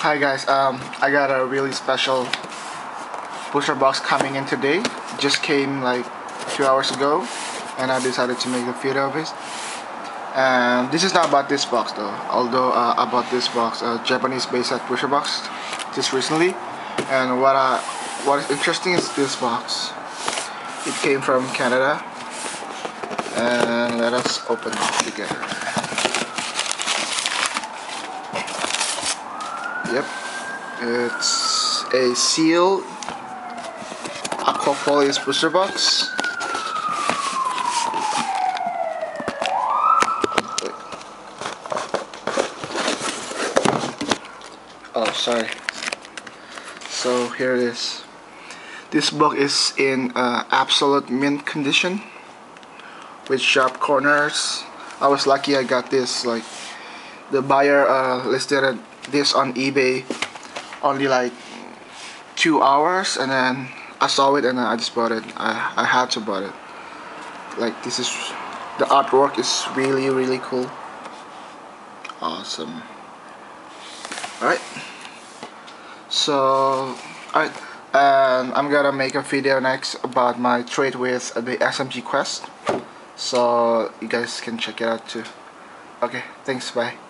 Hi guys, um, I got a really special booster box coming in today. Just came like two hours ago, and I decided to make a video of it. And this is not about this box though. Although uh, I bought this box, a Japanese base booster box, just recently. And what I, what is interesting is this box. It came from Canada, and let us open it together. Yep, it's a seal Aquapolis booster box. Oh, sorry. So here it is. This book is in uh, absolute mint condition with sharp corners. I was lucky I got this like the buyer uh, listed this on eBay only like two hours and then I saw it and I just bought it. I, I had to buy it. Like this is the artwork is really really cool. Awesome. Alright. So alright. And I'm gonna make a video next about my trade with the SMG Quest. So you guys can check it out too. Okay thanks bye